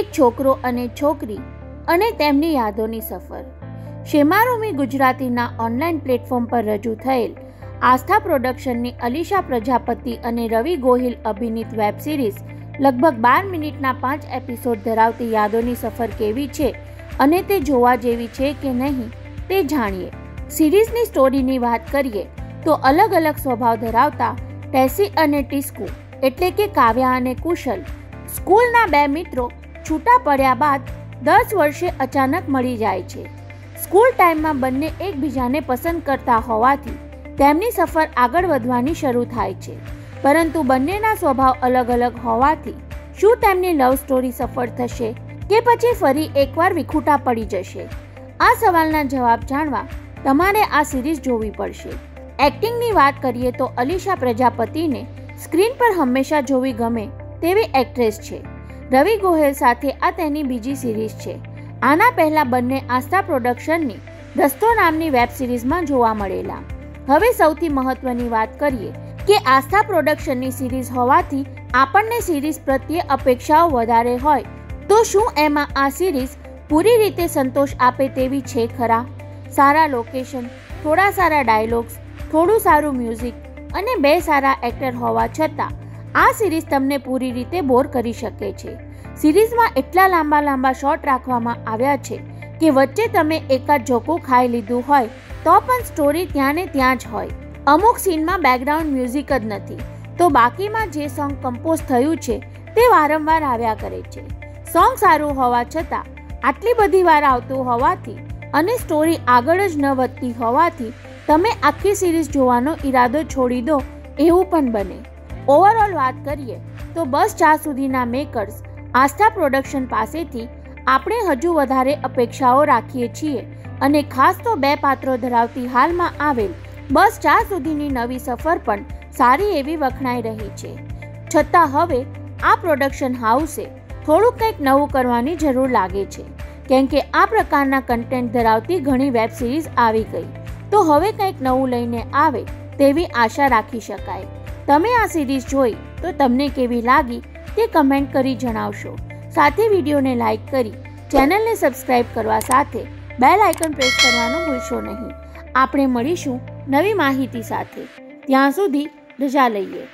એક છોકરો અને છોકરી અને તેમની યાદોની સફર. શેમારોમી ગુજરાતીના ઓનલાઈન પ્લેટફોર્મ પર રજૂ થયેલ આસ્થા પ્રોડક્શનની અલીશા પ્રજાપતિ અને રવિ ગોહિલ અભિનીત વેબ સિરીઝ લગભગ બાર મિનિટના પાંચ એપિસોડ ધરાવતી યાદોની સફર કેવી છે અને તે જોવા જેવી છે કે નહીં તે જાણીએ. સિરીઝની સ્ટોરીની વાત કરીએ તો અલગ અલગ સ્વભાવ ધરાવતા ટેસી અને ટિસ્કુ એટલે કે કાવ્યા અને કુશલ. સ્કૂલના બે મિત્રો છૂટા પડ્યા બાદ દસ વર્ષે અચાનક મળી જાય છે. સ્કૂલ ટાઈમમાં બંને એકબીજાને પસંદ કરતા હોવાથી તેમની સફર આગળ વધવાની શરૂ થાય છે. પરંતુ બંનેના સ્વભાવ અલગ અલગ હોવાથી શું તેમની લવ સ્ટોરી સફળ થશે કે પછી ફરી એકવાર વિખૂટા પડી જશે? આ સવાલના જવાબ જાણવા તમારે આ સિરીઝ જોવી પડશે. એક્ટિંગની વાત કરીએ તો અલીશા પ્રજાપતિને સ્ક્રીન પર હંમેશા જોવી ગમે તેવી એક્ટ્રેસ છે. રવિ ગોહેલ સાથે આ તેની બીજી સિરીઝ છે. આના પહેલા બંને આસ્થા પ્રોડક્શનની દસ્તો નામની વેબ સિરીઝમાં જોવા મળેલા. હવે સૌથી મહત્વની વાત કરીએ કે આસ્થા પ્રોડક્શનની સિરીઝ હોવાથી આપણને સિરીઝ પ્રત્યે અપેક્ષાઓ વધારે હોય, તો શું એમાં આ સિરીઝ પૂરી રીતે સંતોષ આપે તેવી છે ખરા? સારા લોકેશન થોડા સારા ડાયલોગ્સ થોડું સારું મ્યુઝિક અને બે સારા એક્ટર હોવા છતાં આ સિરીઝ તમને પૂરી રીતે બોર કરી શકે છે. સિરીઝમાં એટલા લાંબા લાંબા શોટ રાખવામાં આવ્યા છે કે વચ્ચે તમે એકાદ ઝોકું ખાઈ લીધું હોય, તો પણ સ્ટોરી ત્યાં ને ત્યાં જ હોય. અમુક સીનમાં બેકગ્રાઉન્ડ મ્યુઝિક જ નથી. તો બાકીમાં જે સોંગ કમ્પોઝ થયું છે, તે વારંવાર આવ્યા કરે છે. સોંગ સારું હોવા છતાં, આટલી બધી વાર આવતું હોવાથી અને સ્ટોરી આગળ જ ન વધતી હોવાથી, તમે આખી સિરીઝ જોવાનો ઈરાદો છોડી દો, એવું પણ બને. ઓવરઓલ વાત કરીએ તો બસ ચા સુધીના મેકર્સ આસ્થા પ્રોડક્શન પાસેથી આપણે હજુ વધારે અપેક્ષાઓ રાખીએ છીએ અને ખાસ તો બે પાત્રો ધરાવતી હાલમાં આવેલ બસ ચા સુધીની નવી સફર પણ સારી એવી વખણાઈ રહી છે. છતાં હવે આ પ્રોડક્શન હાઉસે થોડુંક કંઈક નવું કરવાની જરૂર લાગે છે. કેમ કે આ પ્રકારના કન્ટેન્ટ ધરાવતી ઘણી વેબ સિરીઝ આવી ગઈ. તો હવે કંઈક નવું લઈને આવે તેવી આશા રાખી શકાય. તમે આ સિરીઝ જોઈ તો તમને કેવી લાગી તે કમેન્ટ કરી જણાવશો. સાથે વિડીયોને લાઇક કરી ચેનલને સબસ્ક્રાઇબ કરવા સાથે બેલ આઇકન પ્રેસ કરવાનું ભૂલશો નહીં. આપણે મળીશું નવી માહિતી સાથે. ત્યાં સુધી રજા લઈએ.